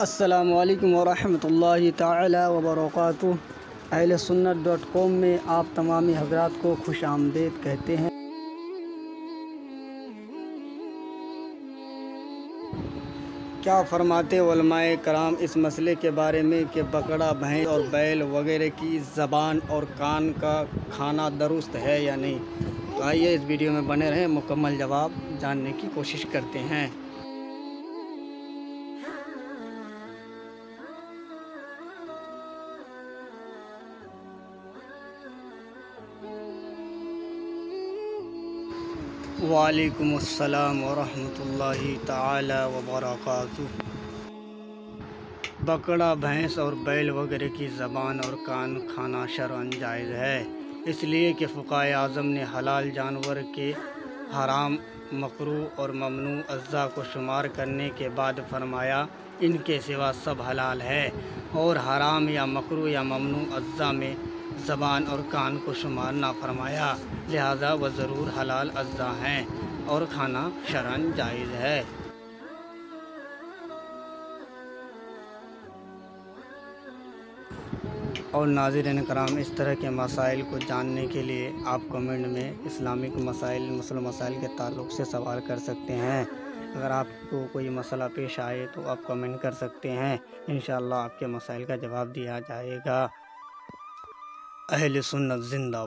असलकम वरहमल तबरक़ अहल सुन्नत डॉट कॉम में आप तमामी हजरात को खुश आमदेद कहते हैं। क्या फरमाते वलमाए कराम इस मसले के बारे में कि बकरा, भैंस और बैल वगैरह की ज़बान और कान का खाना दुरुस्त है या नहीं? तो आइए इस वीडियो में बने रहें, मुकम्मल जवाब जानने की कोशिश करते हैं। वालेकुम अस्सलाम वरहमतुल्लाहि ताला वबरकातुहू। बकरा, भैंस और बैल वगैरह की ज़बान और कान खाना शरन जायज़ है। इसलिए कि फ़ुकाय आज़म ने हलाल जानवर के हराम, मकरू और ममनू अज़ा को शुमार करने के बाद फरमाया, इनके सिवा सब हलाल है और हराम या मकरू या ममनू अज़ा में ज़बान और कान को शुमार ना फरमाया लिहाजा वह ज़रूर हलाल अज्जा हैं और खाना शरण जायज़ है। और नाजिर कराम, इस तरह के मसाइल को जानने के लिए आप कमेंट में इस्लामिक मसाइल मुस्लिम मसाइल के ताल्लुक़ से सवाल कर सकते हैं। अगर आपको कोई मसला पेश आए तो आप कमेंट कर सकते हैं। इन आपके मसाइल का जवाब दिया जाएगा। अहल सुन्नत ज़िंदा